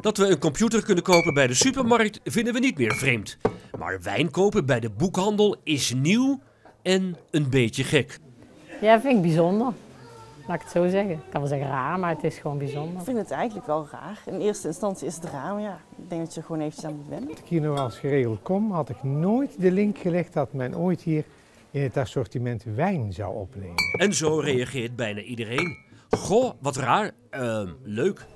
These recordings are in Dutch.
Dat we een computer kunnen kopen bij de supermarkt vinden we niet meer vreemd. Maar wijn kopen bij de boekhandel is nieuw en een beetje gek. Ja, vind ik bijzonder. Laat ik het zo zeggen. Ik kan wel zeggen raar, maar het is gewoon bijzonder. Ik vind het eigenlijk wel raar. In eerste instantie is het raar, maar ja, ik denk dat je er gewoon eventjes aan moet wennen. Als ik hier nog als geregeld kom, had ik nooit de link gelegd dat men ooit hier in het assortiment wijn zou opnemen. En zo reageert bijna iedereen. Goh, wat raar. Ehm, leuk.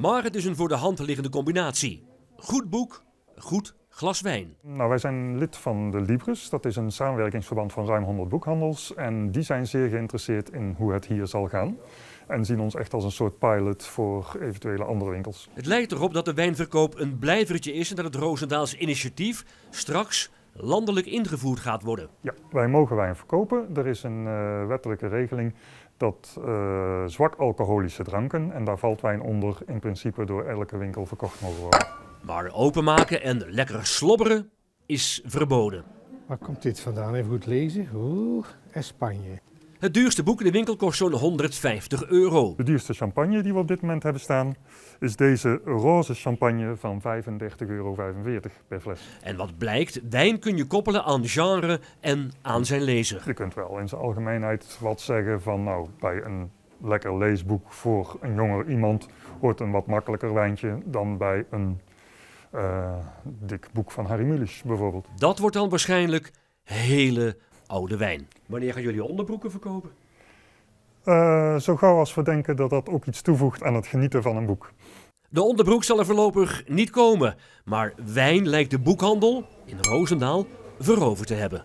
Maar het is een voor de hand liggende combinatie. Goed boek, goed glas wijn. Nou, wij zijn lid van de Libris. Dat is een samenwerkingsverband van ruim 100 boekhandels. En die zijn zeer geïnteresseerd in hoe het hier zal gaan. En zien ons echt als een soort pilot voor eventuele andere winkels. Het lijkt erop dat de wijnverkoop een blijvertje is en dat het Roosendaals initiatief straks landelijk ingevoerd gaat worden. Ja, wij mogen wijn verkopen. Er is een uh, wettelijke regeling dat uh, zwak alcoholische dranken, en daar valt wijn onder, in principe door elke winkel verkocht mogen worden. Maar openmaken en lekker slobberen is verboden. Waar komt dit vandaan? Even goed lezen. Oeh, Spanje. Het duurste boek in de winkel kost zo'n 150 euro. De duurste champagne die we op dit moment hebben staan is deze roze champagne van 35,45 euro per fles. En wat blijkt, wijn kun je koppelen aan genre en aan zijn lezer. Je kunt wel in zijn algemeenheid wat zeggen van nou, bij een lekker leesboek voor een jonger iemand hoort een wat makkelijker wijntje dan bij een uh, dik boek van Harry Mulisch bijvoorbeeld. Dat wordt dan waarschijnlijk hele oude wijn. Wanneer gaan jullie onderbroeken verkopen? Uh, zo gauw als we denken dat dat ook iets toevoegt aan het genieten van een boek. De onderbroek zal er voorlopig niet komen, maar wijn lijkt de boekhandel in Roosendaal veroverd te hebben.